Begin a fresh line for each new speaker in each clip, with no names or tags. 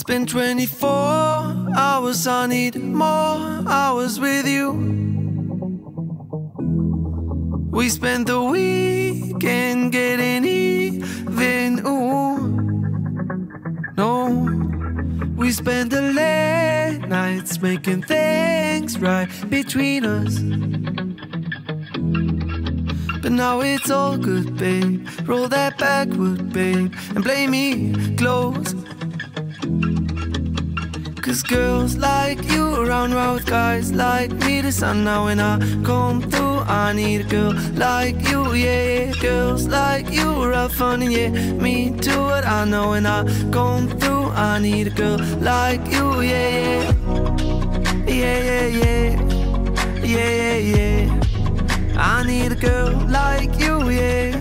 It's been 24 hours, I need more hours with you. We spent the weekend getting even, ooh. No, we spent the late nights making things right between us. But now it's all good, babe. Roll that backward, babe, and play me close. Cause girls like you around with guys like me The sun now when I come through I need a girl like you, yeah, yeah Girls like you are have fun and yeah. Me too, what I know when I come through I need a girl like you, yeah, yeah. Yeah, yeah, yeah. Yeah, yeah, yeah. I need a girl like you, yeah.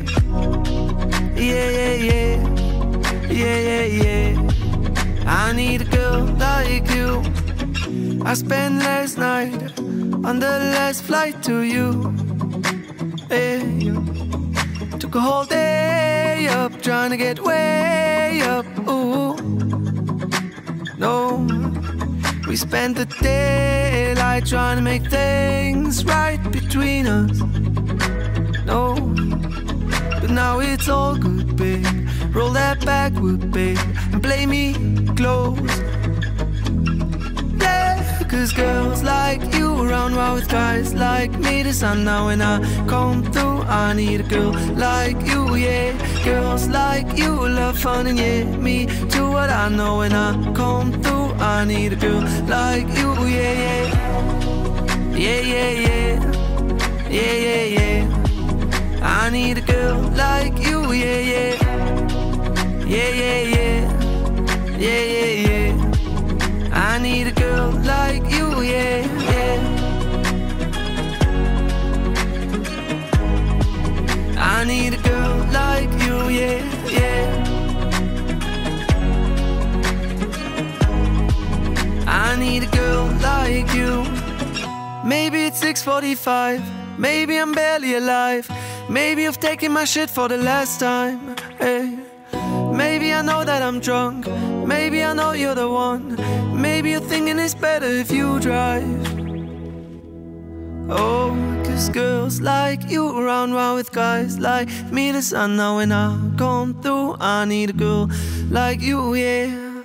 Yeah, yeah, yeah. Yeah, yeah, yeah I need a girl like you. I spent last night on the last flight to you. Hey, took a whole day up, trying to get way up. Ooh, no, we spent the daylight trying to make things right between us. No, but now it's all good, babe. Roll that backward, babe, and play me close. Yeah, cause girls like you around wild with guys like me. The sun now when I come through, I need a girl like you, yeah. Girls like you love fun and yeah, me too. What I know when I come through, I need a girl like you, yeah, yeah. Yeah, yeah, yeah. Yeah, yeah, yeah. I need a girl like you, yeah, yeah. Yeah, yeah, yeah. Yeah, yeah, yeah. I need a girl like you, yeah, yeah. I need a girl like you, yeah, yeah. I need a girl like you. Maybe it's 6:45. Maybe I'm barely alive. Maybe I've taken my shit for the last time. Hey. Maybe I know that I'm drunk. Maybe I know you're the one. Maybe you're thinking it's better if you drive. Oh, cause girls like you around round with guys like me. The sun now when I come through, I need a girl like you, yeah.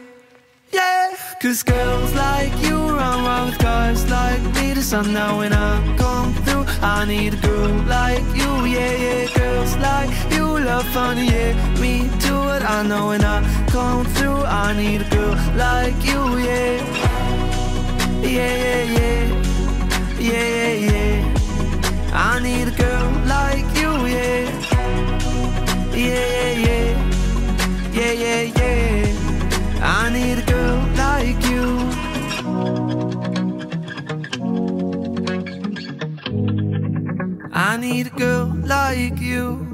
Yeah, cause girls like you around round with guys like me. The sun now when I come through, I need a girl like you, yeah, yeah. Girls like you love fun, yeah. Me too, I know when I come through, I need a girl like you, yeah. Yeah, yeah, yeah. Yeah, yeah, yeah. I need a girl like you, yeah. Yeah, yeah, yeah. Yeah, yeah, yeah. I need a girl like you. I need a girl like you.